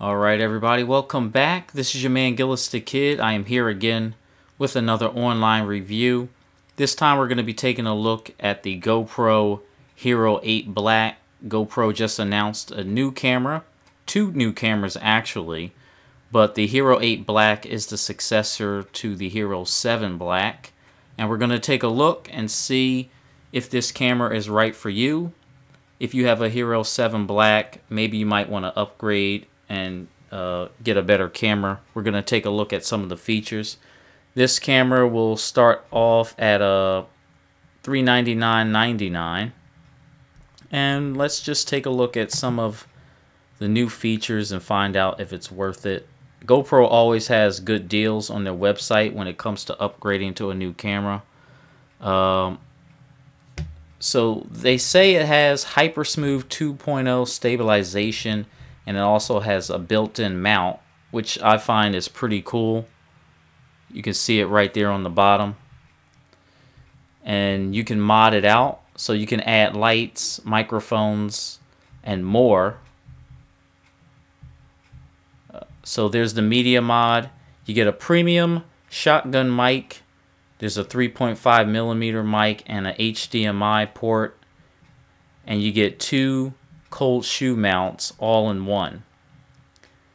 Alright everybody, welcome back. This is your man Gillis Da Kid. I am here again with another online review. This time we're going to be taking a look at the GoPro Hero 8 Black. GoPro just announced a new camera, two new cameras actually, but the Hero 8 Black is the successor to the Hero 7 Black. And we're going to take a look and see if this camera is right for you. If you have a Hero 7 Black, maybe you might want to upgrade and uh, get a better camera. We're going to take a look at some of the features. This camera will start off at a uh, $399.99 and let's just take a look at some of the new features and find out if it's worth it. GoPro always has good deals on their website when it comes to upgrading to a new camera. Um, so they say it has Hypersmooth 2.0 stabilization and it also has a built-in mount which I find is pretty cool. You can see it right there on the bottom. And you can mod it out so you can add lights microphones and more. Uh, so there's the media mod. You get a premium shotgun mic. There's a 3.5 millimeter mic and a HDMI port. And you get two cold shoe mounts all in one.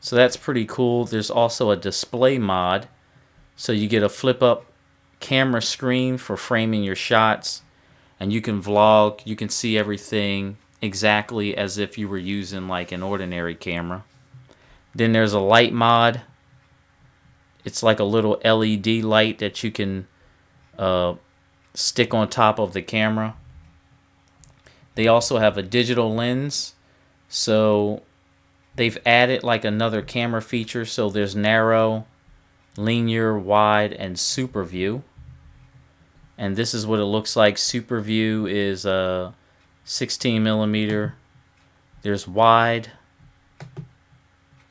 So that's pretty cool. There's also a display mod. So you get a flip up camera screen for framing your shots and you can vlog, you can see everything exactly as if you were using like an ordinary camera. Then there's a light mod. It's like a little LED light that you can uh, stick on top of the camera they also have a digital lens. So they've added like another camera feature. So there's narrow, linear, wide, and super view. And this is what it looks like. Super view is a 16 millimeter. There's wide,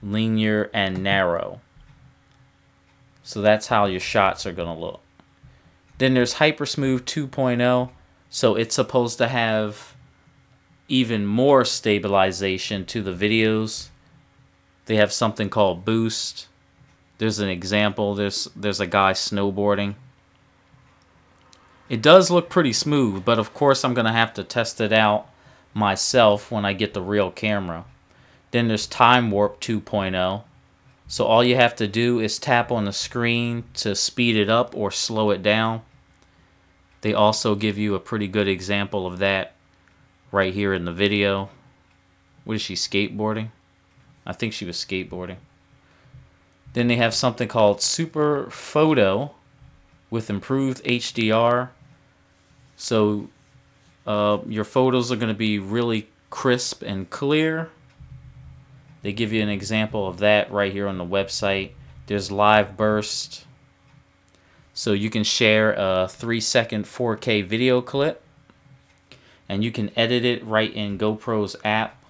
linear, and narrow. So that's how your shots are going to look. Then there's Hypersmooth 2.0. So it's supposed to have even more stabilization to the videos. They have something called boost. There's an example. There's there's a guy snowboarding. It does look pretty smooth, but of course I'm going to have to test it out myself when I get the real camera. Then there's Time Warp 2.0. So all you have to do is tap on the screen to speed it up or slow it down. They also give you a pretty good example of that right here in the video. What is she, skateboarding? I think she was skateboarding. Then they have something called Super Photo with improved HDR. So uh, your photos are going to be really crisp and clear. They give you an example of that right here on the website. There's live burst. So you can share a 3 second 4K video clip and you can edit it right in GoPro's app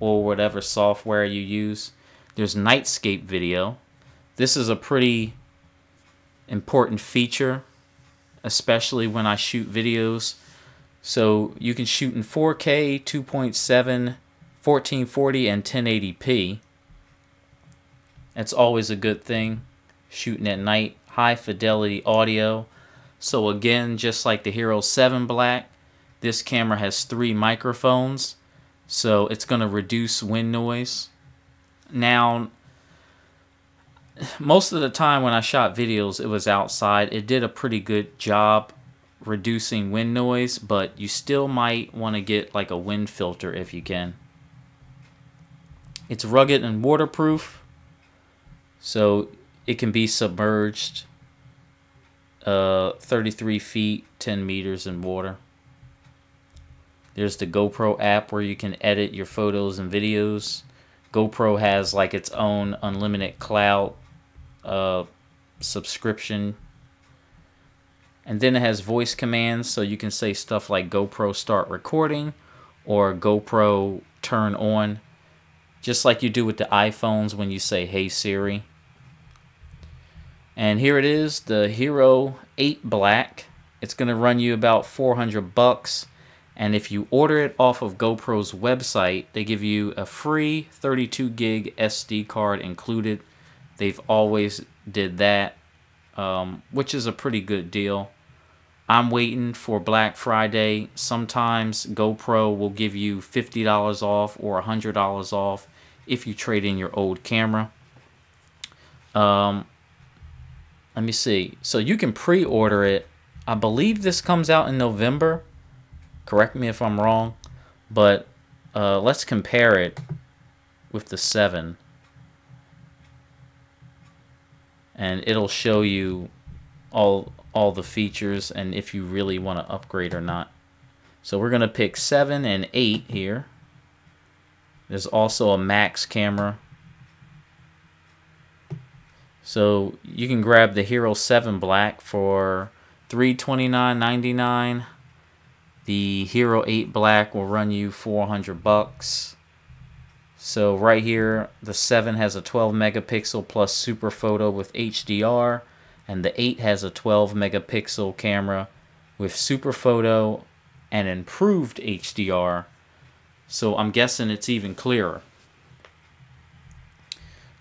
or whatever software you use. There's Night lapse video. This is a pretty important feature, especially when I shoot videos. So you can shoot in 4K, 2.7, 1440, and 1080p. That's always a good thing. Shooting at night, high fidelity audio. So again, just like the Hero 7 Black, this camera has three microphones, so it's going to reduce wind noise. Now, most of the time when I shot videos, it was outside. It did a pretty good job reducing wind noise, but you still might want to get like a wind filter if you can. It's rugged and waterproof, so it can be submerged uh, 33 feet, 10 meters in water. There's the GoPro app where you can edit your photos and videos. GoPro has like its own unlimited cloud uh, subscription. And then it has voice commands so you can say stuff like GoPro start recording or GoPro turn on. Just like you do with the iPhones when you say hey Siri. And here it is, the Hero 8 Black. It's going to run you about 400 bucks And if you order it off of GoPro's website, they give you a free 32 gig SD card included. They've always did that, um, which is a pretty good deal. I'm waiting for Black Friday. Sometimes GoPro will give you $50 off or $100 off if you trade in your old camera. Um, let me see. So you can pre-order it. I believe this comes out in November. Correct me if I'm wrong, but uh, let's compare it with the 7. And it'll show you all all the features and if you really want to upgrade or not. So we're going to pick 7 and 8 here. There's also a max camera. So you can grab the Hero 7 Black for $329.99. The Hero 8 Black will run you 400 bucks. So right here, the 7 has a 12 megapixel plus super photo with HDR, and the 8 has a 12 megapixel camera with super photo and improved HDR. So I'm guessing it's even clearer.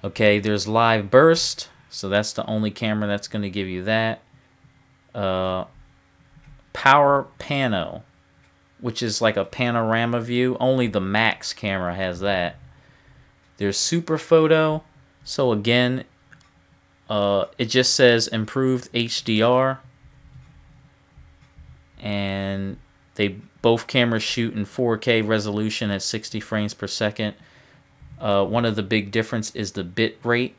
Okay, there's live burst, so that's the only camera that's going to give you that. Uh, power pano which is like a panorama view. Only the Max camera has that. There's Super Photo. So again, uh, it just says improved HDR. And they both cameras shoot in 4K resolution at 60 frames per second. Uh, one of the big difference is the bit rate.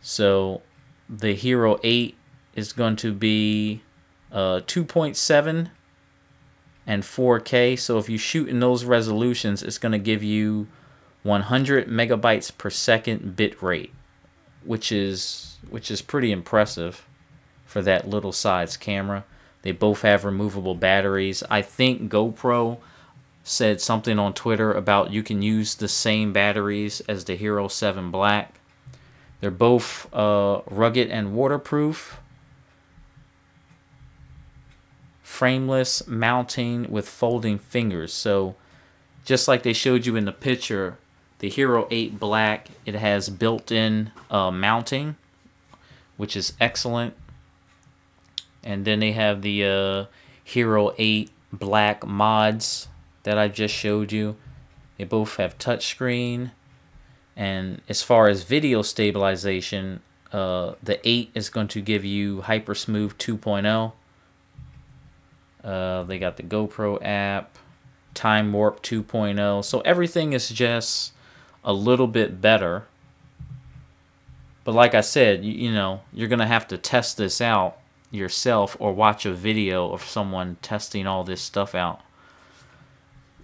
So the Hero 8 is going to be uh, 2.7 and 4K. So if you shoot in those resolutions, it's going to give you 100 megabytes per second bit rate, which is which is pretty impressive for that little size camera. They both have removable batteries. I think GoPro said something on Twitter about you can use the same batteries as the Hero 7 Black. They're both uh, rugged and waterproof. Frameless mounting with folding fingers. So just like they showed you in the picture, the Hero 8 Black, it has built-in uh, mounting, which is excellent. And then they have the uh, Hero 8 Black mods that I just showed you. They both have touchscreen. And as far as video stabilization, uh, the 8 is going to give you Hypersmooth 2.0 uh, they got the GoPro app, Time Warp 2.0. So everything is just a little bit better. But like I said, you, you know, you're going to have to test this out yourself or watch a video of someone testing all this stuff out.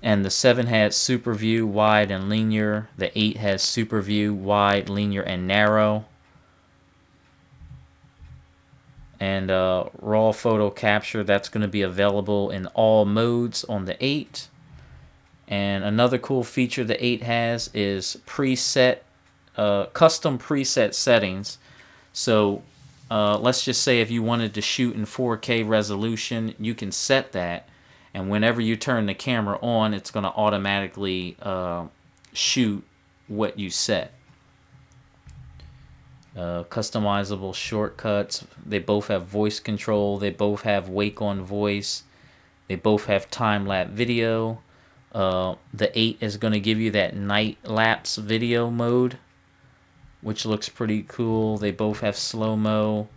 And the 7 has super view, wide, and linear. The 8 has super view, wide, linear, and narrow and uh, raw photo capture that's going to be available in all modes on the 8 and another cool feature the 8 has is preset uh, custom preset settings. So uh, let's just say if you wanted to shoot in 4k resolution you can set that. And whenever you turn the camera on it's going to automatically uh, shoot what you set uh, customizable shortcuts. They both have voice control. They both have wake on voice. They both have time lapse video. Uh, the 8 is going to give you that night lapse video mode, which looks pretty cool. They both have slow mo.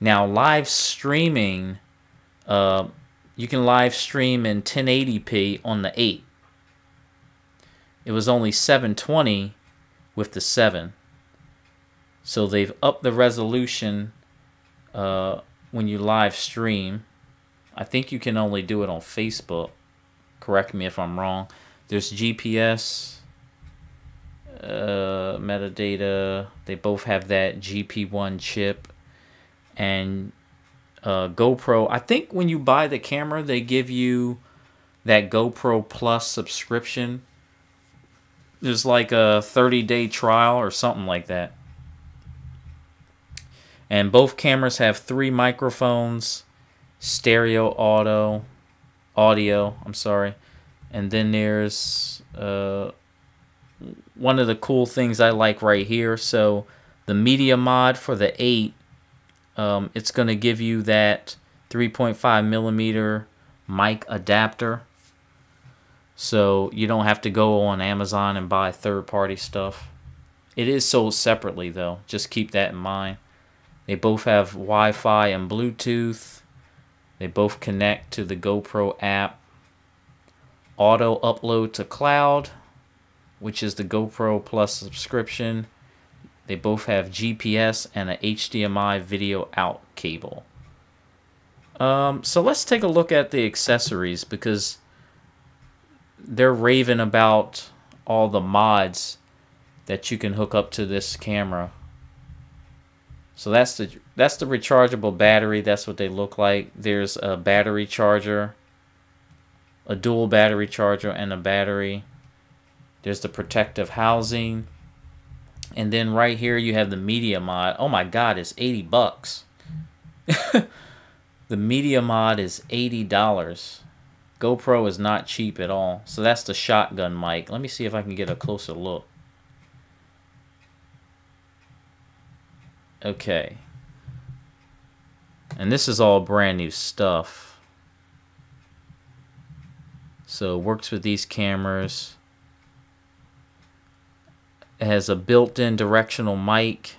Now, live streaming, uh, you can live stream in 1080p on the 8. It was only 720 with the 7. So they've upped the resolution uh, when you live stream. I think you can only do it on Facebook. Correct me if I'm wrong. There's GPS, uh, metadata. They both have that GP1 chip. And uh, GoPro. I think when you buy the camera, they give you that GoPro Plus subscription. There's like a 30 day trial or something like that. And both cameras have three microphones, stereo auto, audio. I'm sorry. And then there's uh, one of the cool things I like right here. So the media mod for the 8, um, it's going to give you that 3.5 millimeter mic adapter. So you don't have to go on Amazon and buy third party stuff. It is sold separately though. Just keep that in mind. They both have Wi-Fi and Bluetooth. They both connect to the GoPro app. Auto upload to cloud, which is the GoPro Plus subscription. They both have GPS and a HDMI video out cable. Um, so let's take a look at the accessories because they're raving about all the mods that you can hook up to this camera. So that's the that's the rechargeable battery. That's what they look like. There's a battery charger, a dual battery charger and a battery. There's the protective housing. And then right here you have the media mod. Oh my god, it's 80 bucks. the media mod is $80. GoPro is not cheap at all. So that's the shotgun mic. Let me see if I can get a closer look. Okay. And this is all brand new stuff. So it works with these cameras. It has a built-in directional mic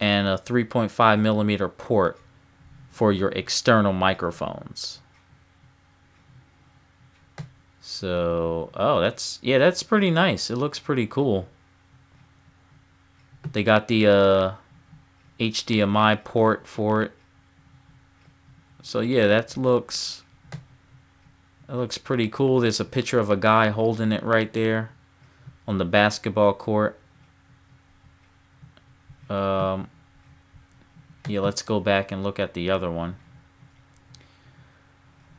and a 3.5 millimeter port for your external microphones. So, oh, that's, yeah, that's pretty nice. It looks pretty cool. They got the uh, HDMI port for it. So yeah, that looks that looks pretty cool. There's a picture of a guy holding it right there on the basketball court. Um, yeah, let's go back and look at the other one.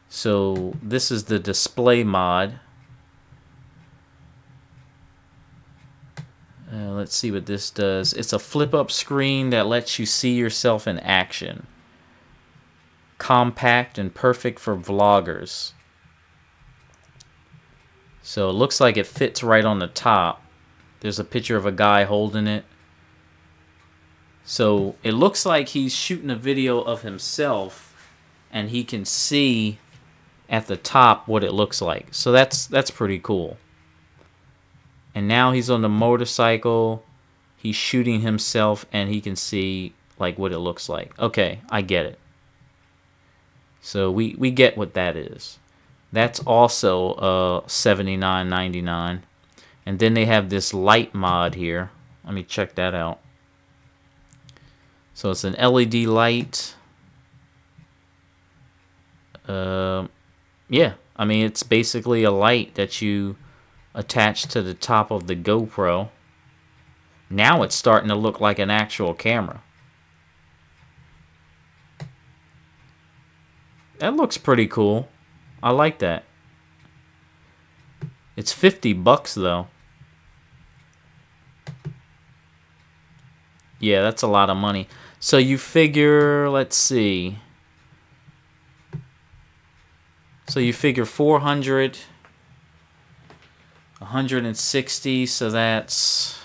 So this is the display mod. Uh, let's see what this does. It's a flip-up screen that lets you see yourself in action. Compact and perfect for vloggers. So it looks like it fits right on the top. There's a picture of a guy holding it. So it looks like he's shooting a video of himself and he can see at the top what it looks like. So that's that's pretty cool. And now he's on the motorcycle. He's shooting himself and he can see like what it looks like. Okay, I get it. So we, we get what that is. That's also uh, 79.99. And then they have this light mod here. Let me check that out. So it's an LED light. Uh, yeah, I mean it's basically a light that you attached to the top of the GoPro. Now it's starting to look like an actual camera. That looks pretty cool. I like that. It's 50 bucks though. Yeah, that's a lot of money. So you figure, let's see. So you figure 400 160 so that's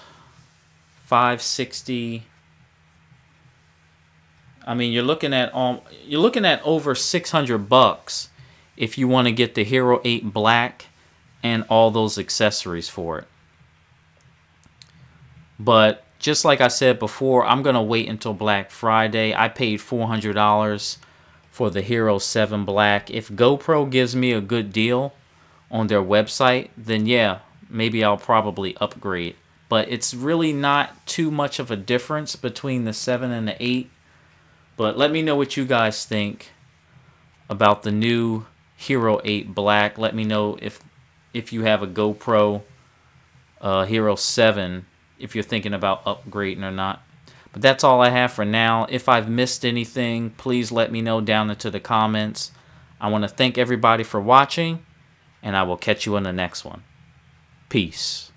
560 I mean you're looking at um you're looking at over 600 bucks if you want to get the Hero 8 Black and all those accessories for it. But just like I said before I'm gonna wait until Black Friday. I paid $400 for the Hero 7 Black. If GoPro gives me a good deal on their website, then yeah, maybe I'll probably upgrade. But it's really not too much of a difference between the 7 and the 8. But let me know what you guys think about the new Hero 8 Black. Let me know if if you have a GoPro uh, Hero 7, if you're thinking about upgrading or not. But that's all I have for now. If I've missed anything, please let me know down into the comments. I want to thank everybody for watching and I will catch you in the next one. Peace.